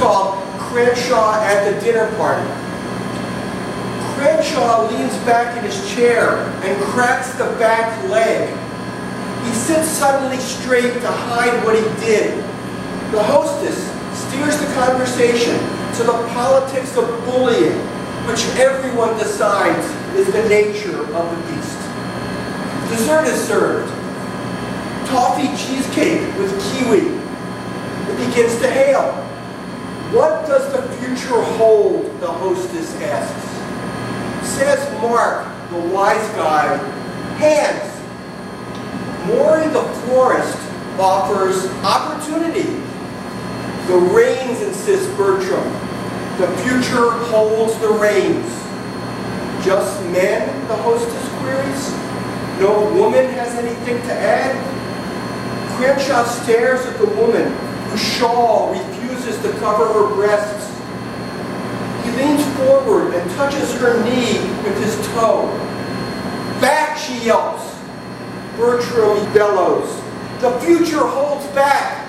called Cranshaw at the Dinner Party. Cranshaw leans back in his chair and cracks the back leg. He sits suddenly straight to hide what he did. The hostess steers the conversation to the politics of bullying, which everyone decides is the nature of the beast. Dessert is served. Toffee cheesecake with kiwi. It begins to hail. What does the future hold, the hostess asks. Says Mark, the wise guy, hands. Maury the florist offers opportunity. The reins, insists Bertram. The future holds the reins. Just men, the hostess queries? No woman has anything to add? Cranshaw stares at the woman whose shawl refuses to cover her breasts. He leans forward and touches her knee with his toe. Back, she yelps. Bertram bellows. The future holds back.